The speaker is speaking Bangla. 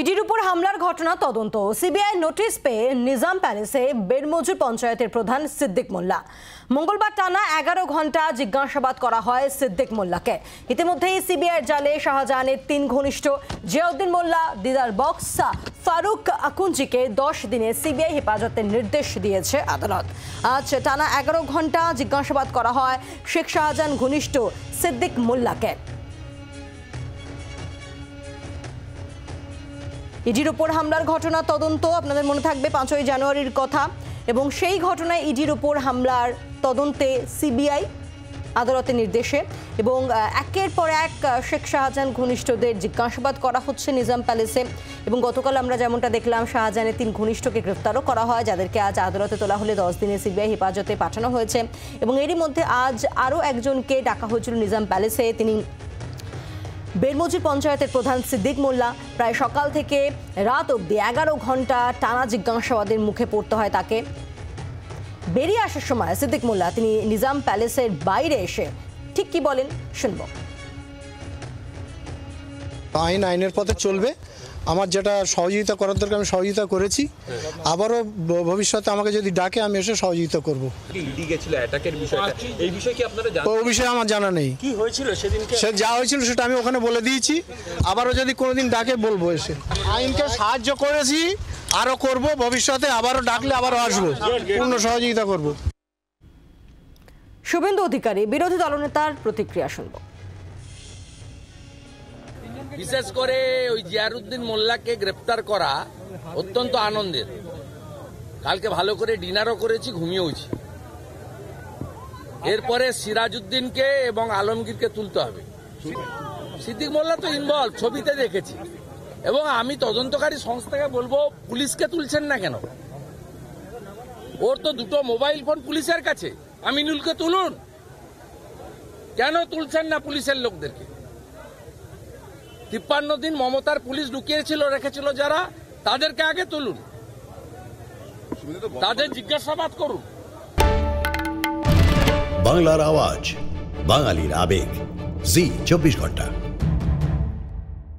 ইডির উপর হামলার ঘটনা তদন্ত। সিবিআই নোটিশ পেয়ে নিজাম প্যালেসে বেরমজুর পঞ্চায়েতের প্রধান সিদ্দিক মোল্লা। মঙ্গলবার টানা এগারো ঘণ্টা জিজ্ঞাসাবাদ করা হয় সিদ্দিক মোল্লাকে। ইতিমধ্যেই সিবিআইয়ের জালে শাহজাহানের তিন ঘনিষ্ঠ, জিয়াউদ্দিন মোল্লা, দিদার বক্সা, ফারুক আকুঞ্জিকে দশ দিনে সিবিআই হেফাজতের নির্দেশ দিয়েছে আদালত। আজ টানা এগারো ঘণ্টা জিজ্ঞাসাবাদ করা হয় শেখ শাহজাহান ঘনিষ্ঠ সিদ্দিক মোল্লাকে। ইডির উপর হামলার ঘটনা তদন্ত, আপনাদের মনে থাকবে পাঁচই জানুয়ারির কথা। এবং সেই ঘটনায় ইডির উপর হামলার তদন্তে সিবিআই আদালতের নির্দেশে। এবং একের পর এক শেখ শাহজাহান ঘনিষ্ঠদের জিজ্ঞাসাবাদ করা হচ্ছে নিজাম প্যালেসে। এবং গতকাল আমরা যেমনটা দেখলাম, শাহজাহানের তিন ঘনিষ্ঠকে গ্রেফতারও করা হয়, যাদেরকে আজ আদালতে তোলা হলে দশ দিনে সিবিআই হেফাজতে পাঠানো হয়েছে। এবং এরই মধ্যে আজ আরও একজনকে ডাকা হয়েছিল নিজাম প্যালেসে। তিনি বেরমজি পঞ্চায়েতের প্রধান সিদ্দিক মোল্লা প্রায় সকাল থেকে রাত অবধি এগারো ঘণ্টা টানা জিজ্ঞাসাবাদের মুখে পড়তে হয় তাকে। বেরিয়ে আসার সময় সিদ্দিক মোল্লা, তিনি নিজাম প্যালেসের বাইরে এসে ঠিক কি বলেন শুনব। আইন আইনের পথে চলবে। আমার যেটা সহযোগিতা করার দরকার আমি সহযোগিতা করেছি। আবারও ভবিষ্যতে আমাকে যদি ডাকে আমি এসে সহযোগিতা করব। জানেন ও বিষয়ে আমার জানা নেই। কি হয়েছিল সে যা হয়েছিল সেটা আমি ওখানে বলে দিয়েছি। আবারও যদি কোনোদিন ডাকে বলব এসে। আইনকে সাহায্য করেছি আরও করব। ভবিষ্যতে আবারও ডাকলে আবারও আসব। পূর্ণ সহযোগিতা করব। শুভেন্দু অধিকারী বিরোধী দলনেতার প্রতিক্রিয়া শুনব। বিশেষ করে ওই জিয়ারুদ্দিন মোল্লাকে গ্রেপ্তার করা অত্যন্ত আনন্দের। কালকে ভালো করে ডিনারও করেছি, ঘুমিয়েওছি। এরপরে সিরাজউদ্দিনকে এবং আলমগীরকে তুলতে হবে। সিদ্দিক মোল্লা তো ইনভলভ ছবিতে দেখেছি। এবং আমি তদন্তকারী সংস্থাকে বলব, পুলিশকে তুলছেন না কেন? ওর তো দুটো মোবাইল ফোন পুলিশের কাছে। আমিনুলকে তুলুন। কেন তুলছেন না পুলিশের লোকদেরকে? তিপ্পান্ন দিন মমতার পুলিশ ঢুকিয়েছিল রেখেছিল যারা, তাদেরকে আগে তুলুন। তাদের জিজ্ঞাসাবাদ করুন। বাংলার আওয়াজ, বাঙালির আবেগ। জি, চব্বিশ ঘণ্টা।